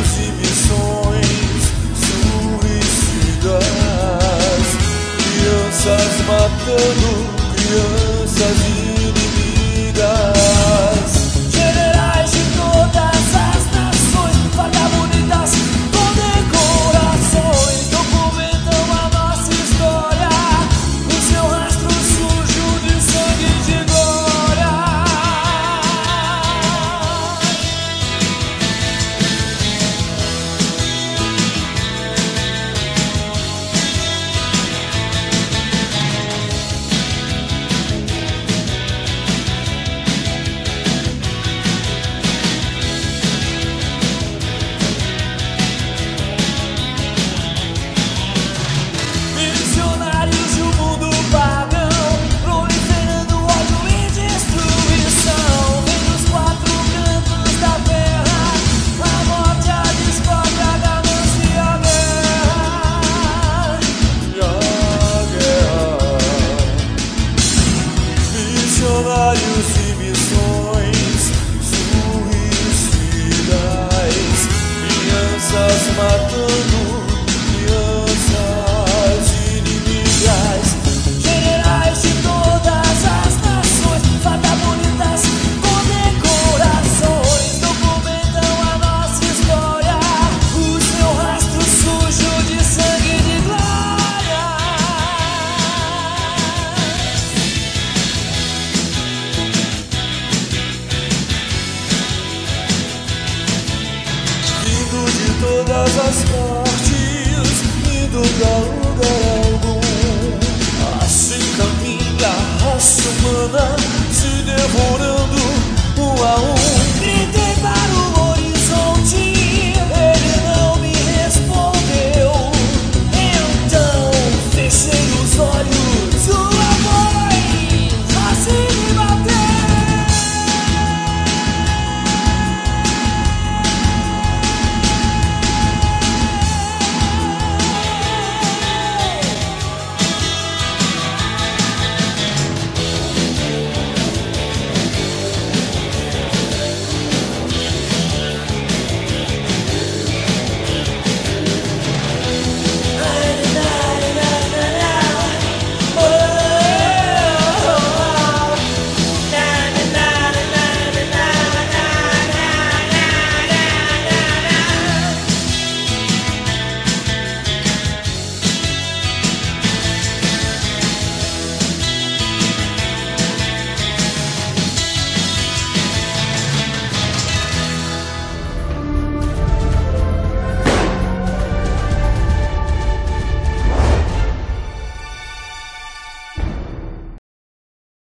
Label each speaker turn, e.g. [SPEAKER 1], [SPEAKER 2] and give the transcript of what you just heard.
[SPEAKER 1] exibições suicidas, crianças matando crianças. Lugar algum. Assim caminha a